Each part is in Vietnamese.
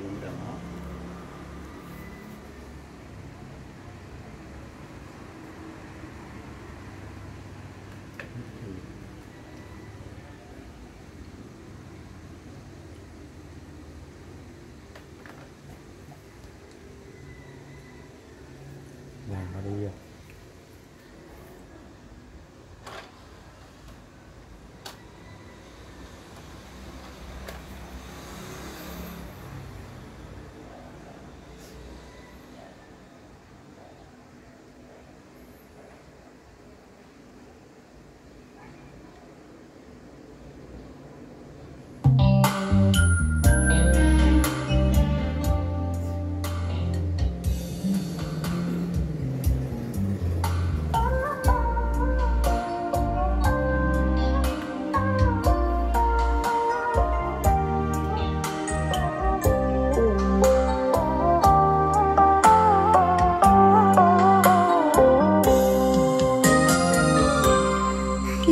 luôn đó làm nó đi rồi.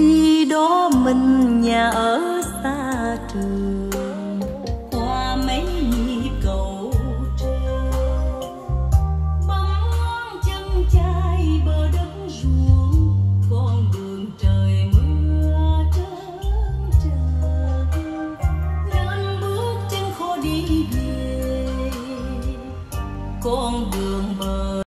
khi đó mình nhà ở xa trường. Qua mấy nhịp cầu trên, bấm ngón chân chai bờ đất ruộng, con đường trời mưa trơn trơn nên bước chân khó đi về, con đường bờ